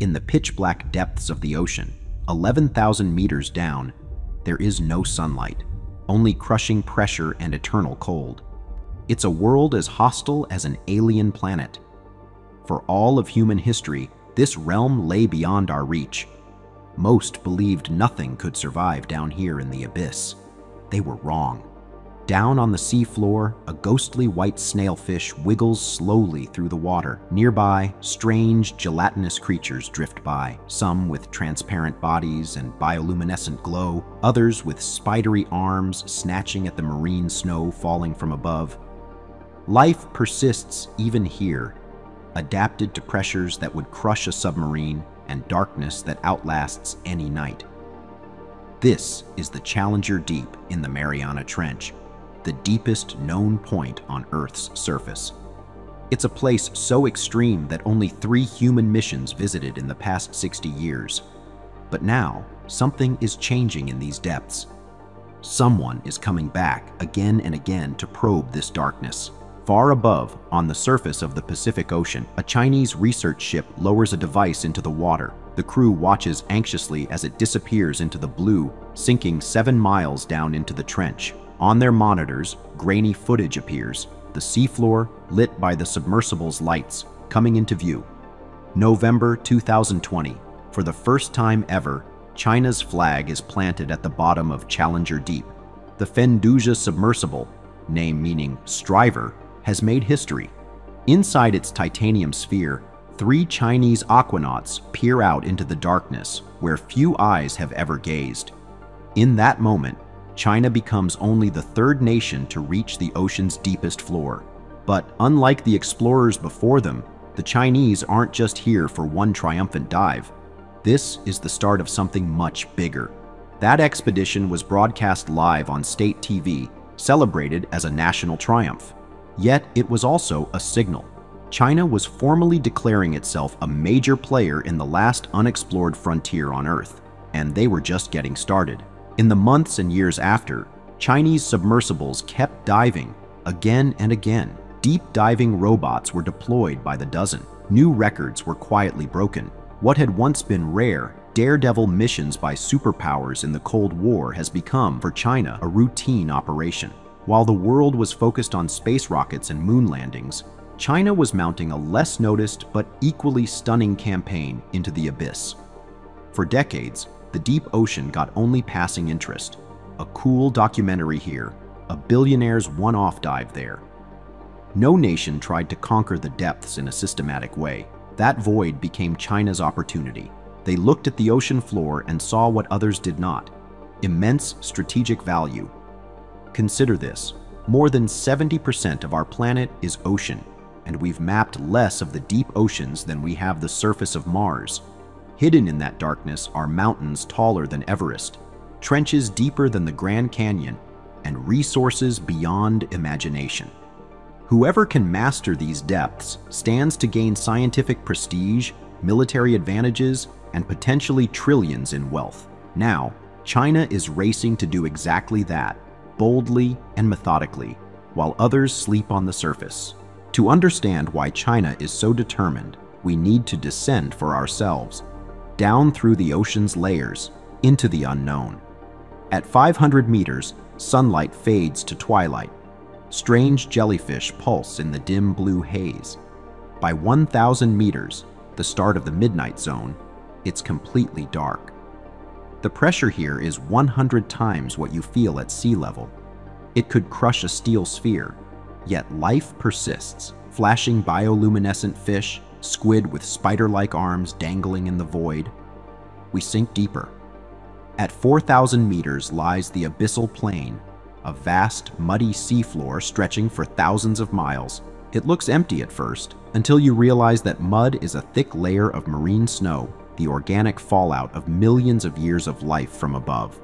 In the pitch black depths of the ocean, 11,000 meters down, there is no sunlight, only crushing pressure and eternal cold. It's a world as hostile as an alien planet. For all of human history, this realm lay beyond our reach. Most believed nothing could survive down here in the abyss. They were wrong. Down on the sea floor, a ghostly white snailfish wiggles slowly through the water. Nearby, strange, gelatinous creatures drift by, some with transparent bodies and bioluminescent glow, others with spidery arms snatching at the marine snow falling from above. Life persists even here, adapted to pressures that would crush a submarine and darkness that outlasts any night. This is the Challenger Deep in the Mariana Trench, the deepest known point on Earth's surface. It's a place so extreme that only three human missions visited in the past 60 years. But now, something is changing in these depths. Someone is coming back again and again to probe this darkness. Far above, on the surface of the Pacific Ocean, a Chinese research ship lowers a device into the water. The crew watches anxiously as it disappears into the blue, sinking seven miles down into the trench. On their monitors, grainy footage appears, the seafloor lit by the submersible's lights, coming into view. November 2020. For the first time ever, China's flag is planted at the bottom of Challenger Deep. The Fendouzhe submersible, name meaning striver, has made history. Inside its titanium sphere, three Chinese aquanauts peer out into the darkness where few eyes have ever gazed. In that moment, China becomes only the third nation to reach the ocean's deepest floor. But unlike the explorers before them, the Chinese aren't just here for one triumphant dive. This is the start of something much bigger. That expedition was broadcast live on state TV, celebrated as a national triumph. Yet it was also a signal. China was formally declaring itself a major player in the last unexplored frontier on Earth, and they were just getting started. In the months and years after, Chinese submersibles kept diving again and again. Deep diving robots were deployed by the dozen. New records were quietly broken. What had once been rare, daredevil missions by superpowers in the Cold War has become, for China, a routine operation. While the world was focused on space rockets and moon landings, China was mounting a less noticed but equally stunning campaign into the abyss. For decades, the deep ocean got only passing interest. A cool documentary here, a billionaire's one-off dive there. No nation tried to conquer the depths in a systematic way. That void became China's opportunity. They looked at the ocean floor and saw what others did not. Immense strategic value. Consider this. More than 70% of our planet is ocean, and we've mapped less of the deep oceans than we have the surface of Mars. Hidden in that darkness are mountains taller than Everest, trenches deeper than the Grand Canyon, and resources beyond imagination. Whoever can master these depths stands to gain scientific prestige, military advantages, and potentially trillions in wealth. Now, China is racing to do exactly that, boldly and methodically, while others sleep on the surface. To understand why China is so determined, we need to descend for ourselves down through the ocean's layers, into the unknown. At 500 meters, sunlight fades to twilight. Strange jellyfish pulse in the dim blue haze. By 1,000 meters, the start of the midnight zone, it's completely dark. The pressure here is 100 times what you feel at sea level. It could crush a steel sphere, yet life persists, flashing bioluminescent fish, squid with spider-like arms dangling in the void. We sink deeper. At 4,000 meters lies the abyssal plain, a vast, muddy seafloor stretching for thousands of miles. It looks empty at first, until you realize that mud is a thick layer of marine snow, the organic fallout of millions of years of life from above.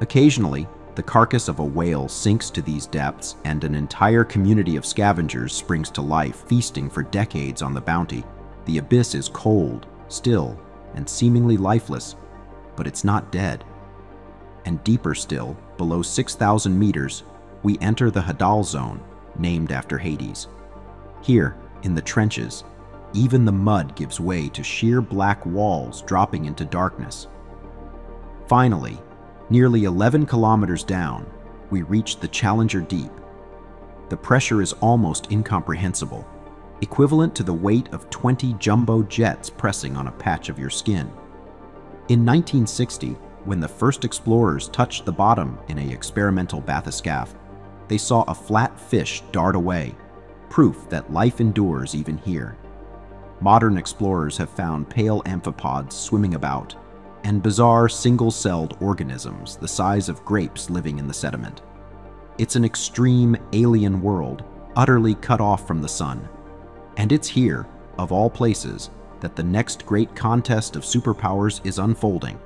Occasionally, the carcass of a whale sinks to these depths, and an entire community of scavengers springs to life, feasting for decades on the bounty. The abyss is cold, still, and seemingly lifeless, but it's not dead. And deeper still, below 6,000 meters, we enter the Hadal Zone, named after Hades. Here, in the trenches, even the mud gives way to sheer black walls dropping into darkness. Finally, nearly 11 kilometers down, we reach the Challenger Deep. The pressure is almost incomprehensible, equivalent to the weight of 20 jumbo jets pressing on a patch of your skin. In 1960, when the first explorers touched the bottom in a experimental bathyscaphe, they saw a flat fish dart away, proof that life endures even here. Modern explorers have found pale amphipods swimming about, and bizarre single-celled organisms the size of grapes living in the sediment. It's an extreme alien world, utterly cut off from the sun. And it's here, of all places, that the next great contest of superpowers is unfolding.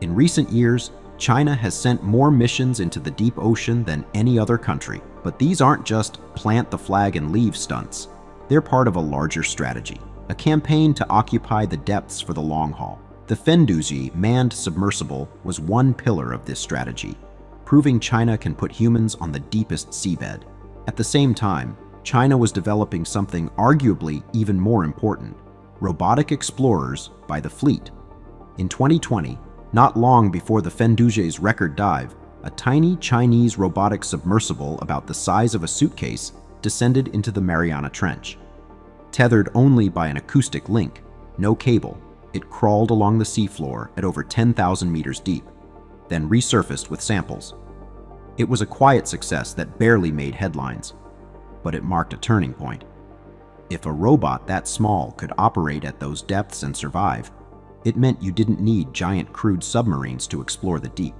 In recent years, China has sent more missions into the deep ocean than any other country. But these aren't just plant the flag and leave stunts. They're part of a larger strategy, a campaign to occupy the depths for the long haul. The Fendouzhe manned submersible was one pillar of this strategy, proving China can put humans on the deepest seabed. At the same time, China was developing something arguably even more important, robotic explorers by the fleet. In 2020, not long before the Fendouzhe's record dive, a tiny Chinese robotic submersible about the size of a suitcase descended into the Mariana Trench. Tethered only by an acoustic link, no cable, it crawled along the seafloor at over 10,000 meters deep, then resurfaced with samples. It was a quiet success that barely made headlines, but it marked a turning point. If a robot that small could operate at those depths and survive, it meant you didn't need giant crude submarines to explore the deep.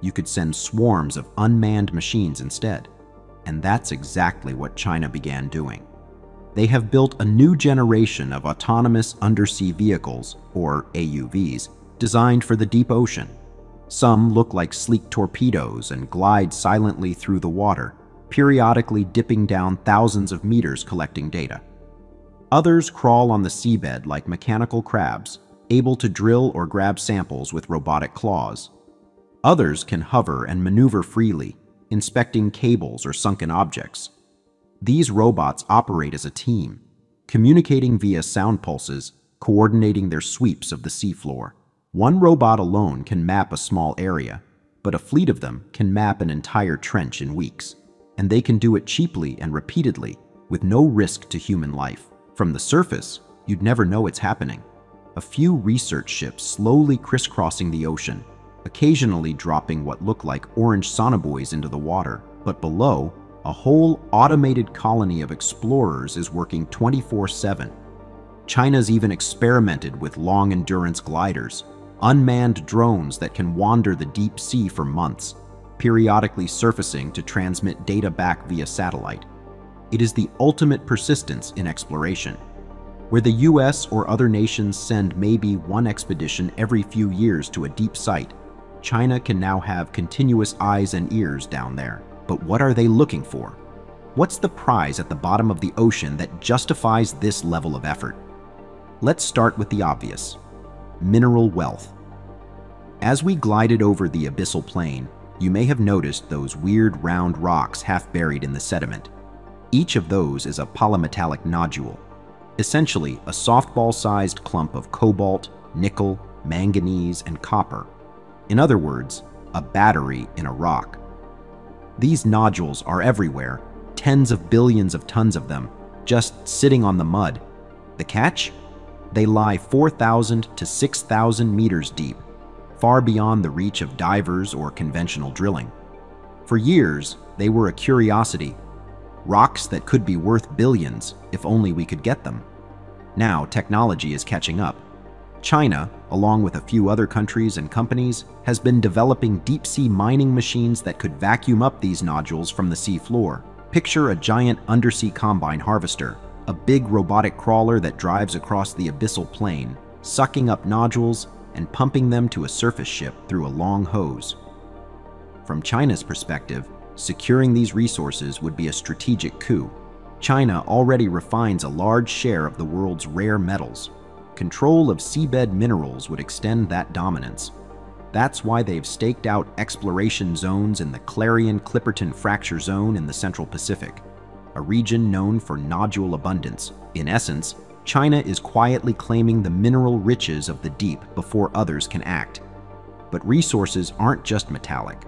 You could send swarms of unmanned machines instead. And that's exactly what China began doing. They have built a new generation of autonomous undersea vehicles, or AUVs, designed for the deep ocean. Some look like sleek torpedoes and glide silently through the water, periodically dipping down thousands of meters collecting data. Others crawl on the seabed like mechanical crabs, able to drill or grab samples with robotic claws. Others can hover and maneuver freely, inspecting cables or sunken objects. These robots operate as a team, communicating via sound pulses, coordinating their sweeps of the seafloor. One robot alone can map a small area, but a fleet of them can map an entire trench in weeks. And they can do it cheaply and repeatedly, with no risk to human life. From the surface, you'd never know it's happening a few research ships slowly crisscrossing the ocean, occasionally dropping what look like orange sonobuoys into the water, but below, a whole automated colony of explorers is working 24-7. China's even experimented with long-endurance gliders, unmanned drones that can wander the deep sea for months, periodically surfacing to transmit data back via satellite. It is the ultimate persistence in exploration. Where the US or other nations send maybe one expedition every few years to a deep site, China can now have continuous eyes and ears down there. But what are they looking for? What's the prize at the bottom of the ocean that justifies this level of effort? Let's start with the obvious mineral wealth. As we glided over the abyssal plain, you may have noticed those weird round rocks half buried in the sediment. Each of those is a polymetallic nodule, essentially a softball-sized clump of cobalt, nickel, manganese, and copper. In other words, a battery in a rock. These nodules are everywhere, tens of billions of tons of them, just sitting on the mud. The catch? They lie 4,000 to 6,000 meters deep, far beyond the reach of divers or conventional drilling. For years, they were a curiosity rocks that could be worth billions if only we could get them. Now, technology is catching up. China, along with a few other countries and companies, has been developing deep-sea mining machines that could vacuum up these nodules from the sea floor. Picture a giant undersea combine harvester, a big robotic crawler that drives across the abyssal plain, sucking up nodules and pumping them to a surface ship through a long hose. From China's perspective, Securing these resources would be a strategic coup. China already refines a large share of the world's rare metals. Control of seabed minerals would extend that dominance. That's why they've staked out exploration zones in the Clarion-Clipperton Fracture Zone in the Central Pacific, a region known for nodule abundance. In essence, China is quietly claiming the mineral riches of the deep before others can act. But resources aren't just metallic.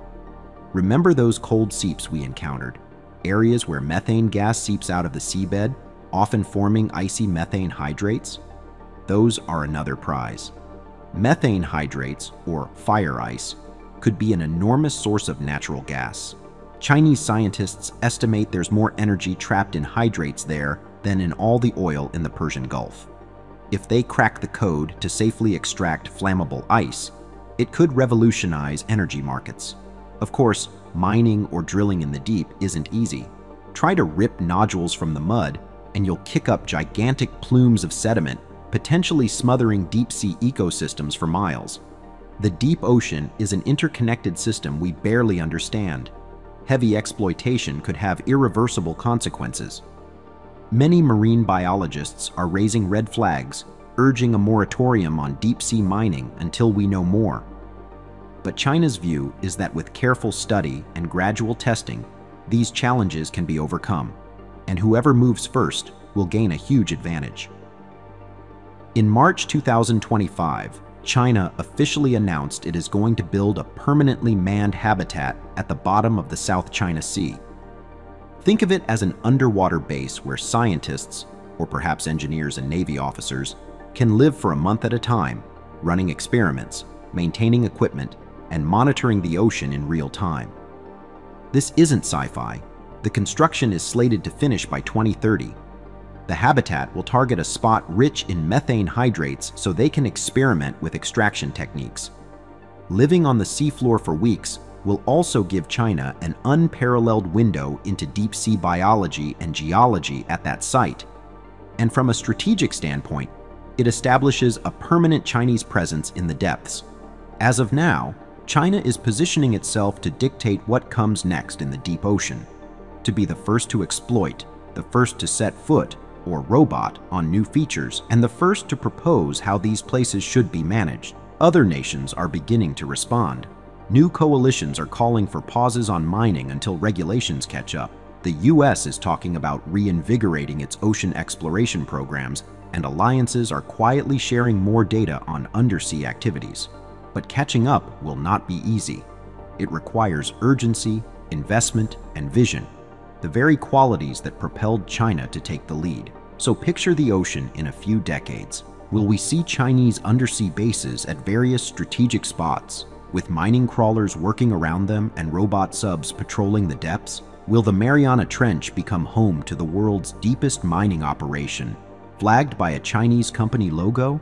Remember those cold seeps we encountered, areas where methane gas seeps out of the seabed, often forming icy methane hydrates? Those are another prize. Methane hydrates, or fire ice, could be an enormous source of natural gas. Chinese scientists estimate there's more energy trapped in hydrates there than in all the oil in the Persian Gulf. If they crack the code to safely extract flammable ice, it could revolutionize energy markets. Of course, mining or drilling in the deep isn't easy. Try to rip nodules from the mud, and you'll kick up gigantic plumes of sediment, potentially smothering deep sea ecosystems for miles. The deep ocean is an interconnected system we barely understand. Heavy exploitation could have irreversible consequences. Many marine biologists are raising red flags, urging a moratorium on deep sea mining until we know more. But China's view is that with careful study and gradual testing, these challenges can be overcome, and whoever moves first will gain a huge advantage. In March 2025, China officially announced it is going to build a permanently manned habitat at the bottom of the South China Sea. Think of it as an underwater base where scientists, or perhaps engineers and Navy officers, can live for a month at a time, running experiments, maintaining equipment, and monitoring the ocean in real time. This isn't sci-fi. The construction is slated to finish by 2030. The habitat will target a spot rich in methane hydrates so they can experiment with extraction techniques. Living on the seafloor for weeks will also give China an unparalleled window into deep sea biology and geology at that site. And from a strategic standpoint, it establishes a permanent Chinese presence in the depths. As of now, China is positioning itself to dictate what comes next in the deep ocean, to be the first to exploit, the first to set foot, or robot, on new features, and the first to propose how these places should be managed. Other nations are beginning to respond. New coalitions are calling for pauses on mining until regulations catch up. The US is talking about reinvigorating its ocean exploration programs, and alliances are quietly sharing more data on undersea activities. But catching up will not be easy. It requires urgency, investment, and vision, the very qualities that propelled China to take the lead. So picture the ocean in a few decades. Will we see Chinese undersea bases at various strategic spots, with mining crawlers working around them and robot subs patrolling the depths? Will the Mariana Trench become home to the world's deepest mining operation, flagged by a Chinese company logo